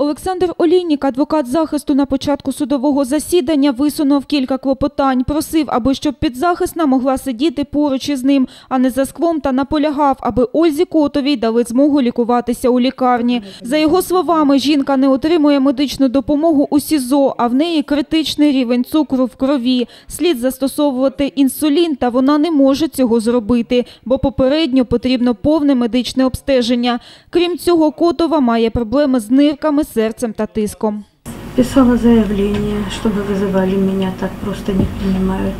Олександр Олійнік, адвокат захисту на початку судового засідання, висунув кілька клопотань. Просив, аби щоб підзахисна могла сидіти поруч із ним, а не за сквом та наполягав, аби Ользі Котовій дали змогу лікуватися у лікарні. За його словами, жінка не отримує медичну допомогу у СІЗО, а в неї критичний рівень цукру в крові. Слід застосовувати інсулін, та вона не може цього зробити, бо попередньо потрібно повне медичне обстеження. Крім цього, Котова має проблеми з нирками, серцем та тиском. Писала заявление, чтобы вызывали меня, так просто не принимают.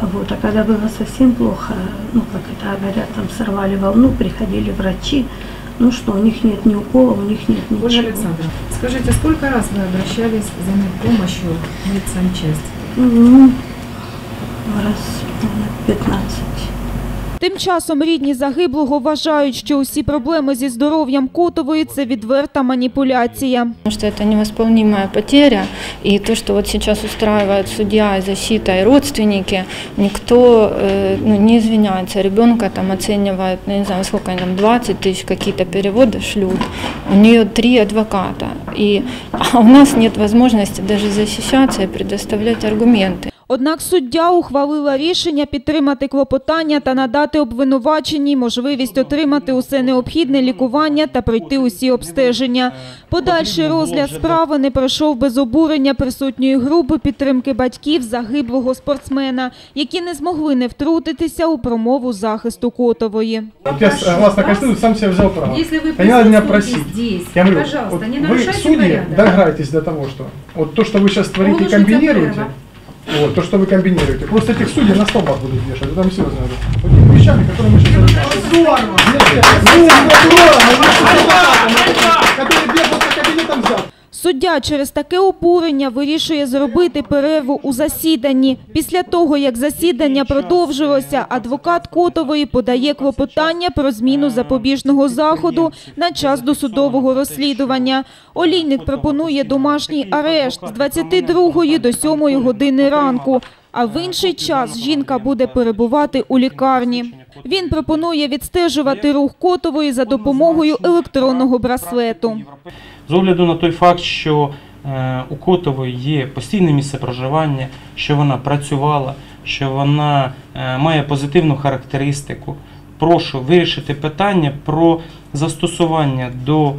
Вот. А когда было совсем плохо, ну, как это говорят, там сорвали волну, приходили врачи, ну что, у них нет ни укола, у них нет ничего. Ольга Александровна, скажите, сколько раз вы обращались за медпомощью в медсанчасть? Ну, раз наверное, 15. Тим часом рідні загиблого вважають, що усі проблеми зі здоров'ям Котової – це відверта маніпуляція. Потому что это невосполнимая потеря. И то, что вот сейчас устраивает судья и защита, и родственники, никто э, ну, не извиняется. Ребенка там оценивают, ну, не знаю, сколько они там, 20 тысяч, какие-то переводы шлют. У нее три адвоката. И, а у нас нет возможности даже защищаться и предоставлять аргументы. Однак суддя ухвалила рішення підтримати клопотання та надати обвинуваченій можливість отримати усе необхідне лікування та пройти усі обстеження. Подальший розгляд справи не пройшов без обурення присутньої групи підтримки батьків загиблого спортсмена, які не змогли не втрутитися у промову захисту Котової. Вот я согласно Конституции сам себе взял право. Если вы Не надо меня присутствуете просить. здесь, Я говорю, пожалуйста, вот не вы, нарушайте судьи, порядок. доиграетесь до того, что вот то, что вы сейчас творите, Улучшите комбинируете, право. вот, то, что вы комбинируете, просто этих судей на столбах будут вешать, это там серьезно говорю. Вот этими вещами, которые мы сейчас которые бегают по кабинетам взят. Суддя через таке обурення вирішує зробити перерву у засіданні. Після того, як засідання продовжилося, адвокат Котової подає клопотання про зміну запобіжного заходу на час досудового розслідування. Олійник пропонує домашній арешт з 22 до 7 години ранку. А в інший час жінка буде перебувати у лікарні. Він пропонує відстежувати рух Котової за допомогою електронного браслету. З огляду на той факт, що е, у Котової є постійне місце проживання, що вона працювала, що вона е, має позитивну характеристику, прошу вирішити питання про застосування до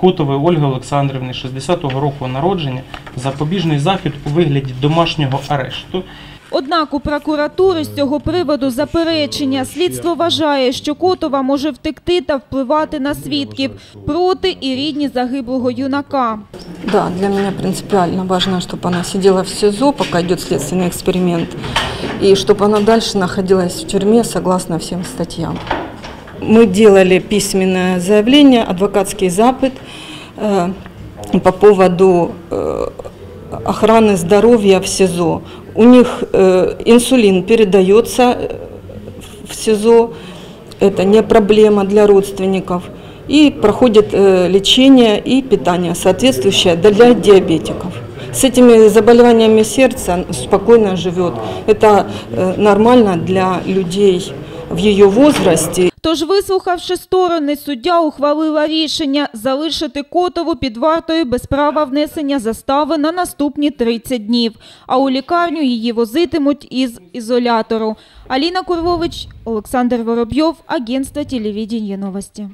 Котової Ольги Олександрівни 60-го року народження запобіжний захід у вигляді домашнього арешту. Однак у прокуратури з цього приводу заперечення. Слідство вважає, що Котова може втекти та впливати на свідків проти і рідні загиблого юнака. Да, для меня принципиально важно, чтобы она сидела в СИЗО, пока идет следственный эксперимент, и чтобы она дальше находилась в тюрьме согласно всем статьям. Мы делали письменное заявление, адвокатский запит э, по поводу э, охраны здоровья в СИЗО. У них э, инсулин передается э, в СИЗО, это не проблема для родственников. И проходит э, лечение и питание соответствующее для диабетиков. С этими заболеваниями сердца спокойно живет. Это нормально для людей в ее возрасте. Тож, вислухавши сторони, суддя ухвалила рішення залишити Котову під вартою без права внесення застави на наступні 30 днів, а у лікарню її возитимуть із ізолятору. Аліна Курвович, Олександр Воробйов, агентство телевідіння новості.